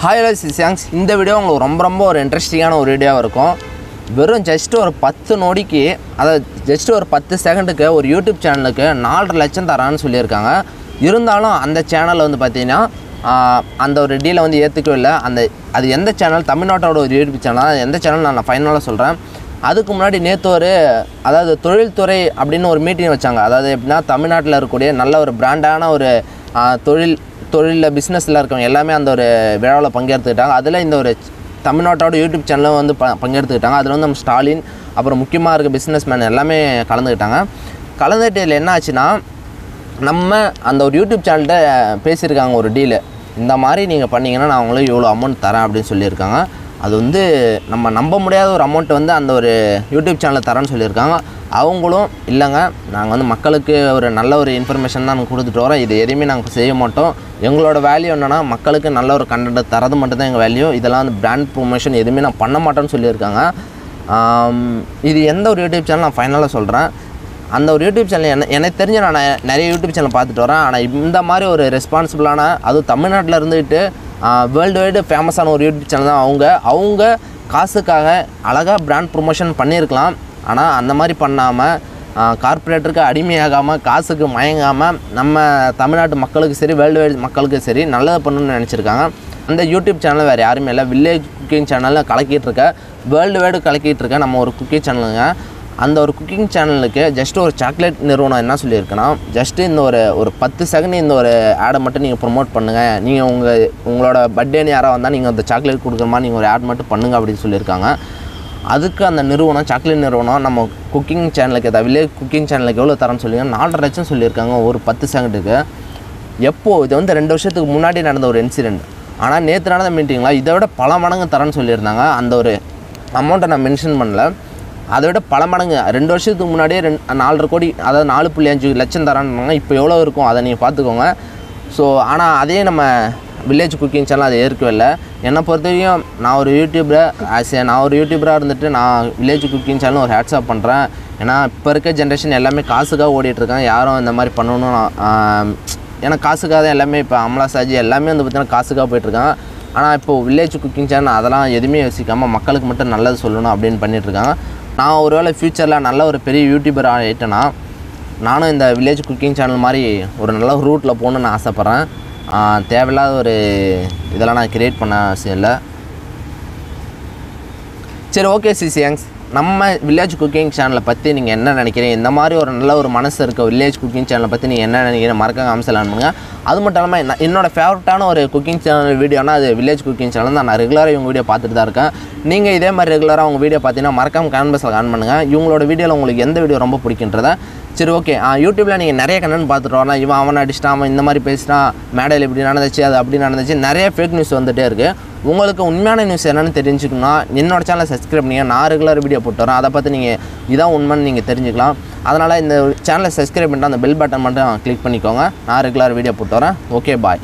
Hi hello சிசாங்ஸ் இந்த video உங்களுக்கு ரொம்ப ரொம்ப ஒரு இன்ட்ரெஸ்டிங்கான ஒரு வீடியோவாக இருக்கும். வெறும் ஜஸ்ட் ஒரு பத்து நொடிக்கு அதாவது ஜஸ்ட் ஒரு பத்து செகண்டுக்கு ஒரு யூடியூப் சேனலுக்கு நாலரை லட்சம் தரான்னு சொல்லியிருக்காங்க. இருந்தாலும் அந்த சேனல் வந்து பார்த்திங்கன்னா அந்த ஒரு டீலை வந்து ஏற்றுக்கவே இல்லை. அந்த அது எந்த சேனல் தமிழ்நாட்டோட ஒரு யூடியூப் சேனல் எந்த சேனல் நான் ஃபைனலாக சொல்கிறேன் அதுக்கு முன்னாடி நேற்று ஒரு அதாவது தொழில்துறை அப்படின்னு ஒரு மீட்டிங் வச்சாங்க. அதாவது எப்படின்னா தமிழ்நாட்டில் இருக்கக்கூடிய நல்ல ஒரு பிராண்டான ஒரு தொழில் தொழிலில் பிஸ்னஸில் இருக்கவங்க எல்லாமே அந்த ஒரு விழாவில் பங்கெடுத்துக்கிட்டாங்க. அதில் இந்த ஒரு தமிழ்நாட்டோட யூடியூப் சேனலும் வந்து ப பங்கெடுத்துக்கிட்டாங்க. அதில் வந்து நம்ம ஸ்டாலின் அப்புறம் முக்கியமாக இருக்க பிஸ்னஸ் மேன் எல்லாமே கலந்துக்கிட்டாங்க. கலந்துக்கிட்டு இதில் என்ன ஆச்சுன்னா நம்ம அந்த ஒரு யூடியூப் சேனல்கிட்ட பேசியிருக்காங்க ஒரு டீலு இந்த மாதிரி நீங்கள் பண்ணிங்கன்னா நான் உங்களுக்கு இவ்வளோ அமௌண்ட் தரேன் அப்படின்னு சொல்லியிருக்காங்க. அது வந்து நம்ம நம்ப முடியாத ஒரு அமௌண்ட் வந்து அந்த ஒரு யூடியூப் சேனலில் தரேன்னு சொல்லியிருக்காங்க. அவங்களும் இல்லைங்க நாங்கள் வந்து மக்களுக்கு ஒரு நல்ல ஒரு இன்ஃபர்மேஷன் தான் நாங்கள் கொடுத்துட்டு வரோம். இது எதையுமே நாங்கள் செய்ய மாட்டோம். எங்களோட வேல்யூ என்னென்னா மக்களுக்கு நல்ல ஒரு கண்டென்ட் தரது மட்டும்தான் எங்கள் வேல்யூ இதெல்லாம் வந்து பிராண்ட் ப்ரொமோஷன் எதுவுமே நான் பண்ண மாட்டேன்னு சொல்லியிருக்காங்க. இது எந்த ஒரு யூடியூப் சேனல் நான் ஃபைனலாக சொல்கிறேன் அந்த ஒரு யூடியூப் சேனல் என்ன எனக்கு தெரிஞ்ச நான் நிறைய யூடியூப் சேனல் பார்த்துட்டு வரேன். ஆனால் இந்த மாதிரி ஒரு ரெஸ்பான்சிபிளான அதுவும் தமிழ்நாட்டில் இருந்துக்கிட்டு வேர்ல்டு வைடு ஃபேமஸான ஒரு யூடியூப் சேனல் தான் அவங்க. அவங்க காசுக்காக அழகாக பிராண்ட் ப்ரொமோஷன் பண்ணியிருக்கலாம். ஆனால் அந்த மாதிரி பண்ணாமல் கார்ப்பரேட்டருக்கு அடிமையாகாமல் காசுக்கு மயங்காமல் நம்ம தமிழ்நாட்டு மக்களுக்கு சரி வேர்ல்டு வைடு மக்களுக்கு சரி நல்லது பண்ணணும்னு நினச்சிருக்காங்க. அந்த யூடியூப் சேனல் வேறு யாருமே இல்லை. வில்லேஜ் குக்கிங் சேனலில் கலக்கிட்டு இருக்க வேர்ல்டு வைடு கலக்கிட்டு இருக்க நம்ம ஒரு குக்கிங் சேனலுங்க அந்த ஒரு குக்கிங் சேனலுக்கு ஜஸ்ட் ஒரு சாக்லேட் நிறுவனம் என்ன சொல்லியிருக்குன்னா ஜஸ்ட்டு இந்த ஒரு ஒரு பத்து செகண்ட் இந்த ஒரு ஆடை மட்டும் நீங்கள் ப்ரொமோட் பண்ணுங்கள் நீங்கள் உங்கள் உங்களோட பர்த்டேன்னு யாராக வந்தால் நீங்கள் அந்த சாக்லேட் கொடுக்குற மாதிரி நீங்கள் ஒரு ஆட் மட்டும் பண்ணுங்க அப்படின்னு சொல்லியிருக்காங்க. அதுக்கு அந்த நிறுவனம் சாக்லேட் நிறுவனம் நம்ம குக்கிங் சேனலுக்கு ஏதாவது குக்கிங் சேனலுக்கு எவ்வளோ தரேன்னு சொல்லிங்க நாலரை லட்சம் சொல்லியிருக்காங்க ஒரு பத்து செகண்டுக்கு எப்போது இது வந்து ரெண்டு வருஷத்துக்கு முன்னாடி நடந்த ஒரு இன்சிடெண்ட் ஆனால் நேற்று நடந்த மீட்டிங்கில் இதை விட பல மடங்கு தரேன்னு சொல்லியிருந்தாங்க. அந்த ஒரு அமௌண்ட்டை நான் மென்ஷன் பண்ணல. அதை விட பல மடங்கு. ரெண்டு வருஷத்துக்கு முன்னாடியே ரெண்டு நாலரை கோடி அதாவது நாலு புள்ளி அஞ்சு லட்சம் தரான்னாங்க. இப்போ எவ்வளோ இருக்கும்? அதை நீங்கள் பார்த்துக்கோங்க. ஸோ ஆனால் அதே நம்ம வில்லேஜ் குக்கிங் சேனல் அதை ஏற்கவே இல்லை. என்னை பொறுத்த வரைக்கும் நான் ஒரு யூடியூபர் ஆஸ் ஏ நான் ஒரு யூடியூபராக இருந்துட்டு நான் வில்லேஜ் குக்கிங் சேனல் ஒரு ஹேட்ஸ்அப் பண்ணுறேன் ஏன்னா இப்போ இருக்க ஜென்ரேஷன் எல்லாமே காசுக்காக ஓடிட்டுருக்காங்க யாரும் இந்த மாதிரி பண்ணணும் ஏன்னா காசுக்காக தான் எல்லாமே இப்போ அமலா சாஜி எல்லாமே வந்து பார்த்திங்கன்னா காசுக்காக போயிட்டுருக்காங்க ஆனால் இப்போது வில்லேஜ் குக்கிங் சேனல் அதெல்லாம் எதுவுமே யோசிக்காமல் மக்களுக்கு மட்டும் நல்லது சொல்லணும் அப்படின்னு பண்ணிகிட்ருக்காங்க நான் ஒருவேளை ஃப்யூச்சரில் நல்ல ஒரு பெரிய யூடியூபர் ஆகிட்டேன்னா நானும் இந்த வில்லேஜ் குக்கிங் சேனல் மாதிரி ஒரு நல்ல ரூட்டில் போகணுன்னு நான் ஆசைப்பட்றேன். தேவையில்லாத ஒரு இதெல்லாம் நான் கிரியேட் பண்ண அவசியம் இல்லை. சரி ஓகே சிசியங்ஸ் நம்ம வில்லேஜ் குக்கிங் சேனலை பற்றி நீங்கள் என்ன நினைக்கிறீங்க? இந்த மாதிரி ஒரு நல்ல ஒரு மனசு இருக்க வில்லேஜ் குக்கிங் சேனலை பற்றி நீங்கள் என்ன நினைக்கிறீங்க? மறக்காம அம்சலாம் பண்ணுங்க. அது மட்டும் இல்லாமல் என்ன- என்னோட ஃபேவரட்டான ஒரு குக்கிங் சேனல் வீடியோனா அது வில்லேஜ் குக்கிங் சேனல் தான். நான் ரெகுலராக இவங்க வீடியோ பார்த்துட்டு தான் இருக்கேன். நீங்கள் இதே மாதிரி ரெகுலராக உங்கள் வீடியோ பார்த்தீங்கன்னா மறக்காம கேன்பஸில் கான் பண்ணுங்கள் இவங்களோட வீடியோவில் உங்களுக்கு எந்த வீடியோ ரொம்ப பிடிக்கின்றதை சரி ஓகே யூடியூப்பில் நீங்கள் நிறைய கண்டென்ட் பார்த்துட்டு வரலாம். இவன் அவன் அடிச்சிட்டான் அவன் இந்த மாதிரி பேசிட்டான். மேடையில் இப்படி நடந்துச்சு அது அப்படி நடந்துச்சு. நிறைய ஃபேக் நியூஸ் வந்துகிட்டே இருக்குது உங்களுக்கு உண்மையான நியூஸ் என்னென்னு தெரிஞ்சுக்கணும்னா என்னோட சேனலை சப்ஸ்கிரைப் பண்ணிங்க. நான் ரெகுலர் வீடியோ போட்டு வரேன். அதை பற்றி நீங்கள் இதான் உண்மைன்னு நீங்கள் தெரிஞ்சுக்கலாம். அதனால் இந்த சேனலை சப்ஸ்கிரைப் பண்ணிட்டு அந்த பெல் பட்டன் மட்டும் கிளிக் பண்ணிக்கோங்க. நான் ரெகுலர் வீடியோ போட்டு வரேன். Okay bye